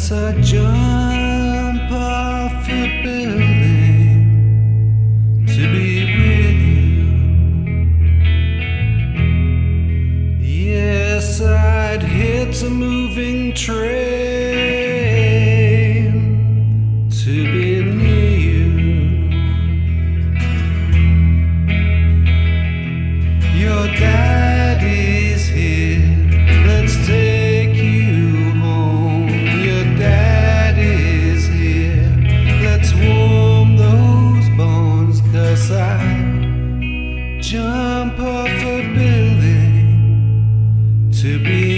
Plus, I jump off a building to be with you. Yes, I'd hit a moving train. be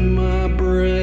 my breath.